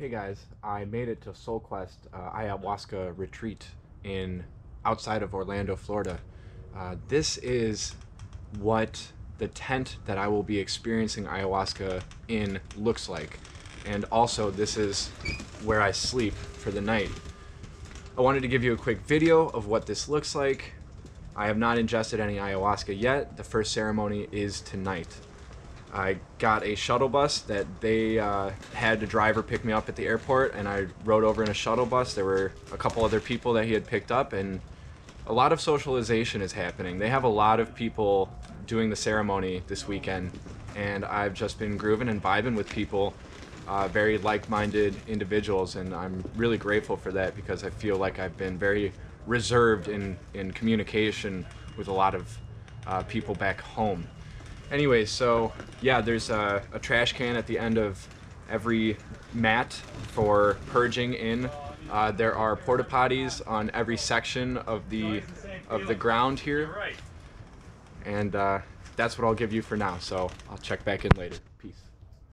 Hey guys, I made it to Soul Quest uh, ayahuasca retreat in outside of Orlando, Florida. Uh, this is what the tent that I will be experiencing ayahuasca in looks like, and also this is where I sleep for the night. I wanted to give you a quick video of what this looks like. I have not ingested any ayahuasca yet. The first ceremony is tonight. I got a shuttle bus that they uh, had a driver pick me up at the airport, and I rode over in a shuttle bus. There were a couple other people that he had picked up, and a lot of socialization is happening. They have a lot of people doing the ceremony this weekend, and I've just been grooving and vibing with people, uh, very like-minded individuals, and I'm really grateful for that because I feel like I've been very reserved in in communication with a lot of uh, people back home. Anyway, so yeah, there's a, a, trash can at the end of every mat for purging in. Uh, there are porta potties on every section of the of the ground here, and uh, that's what I'll give you for now. So I'll check back in later.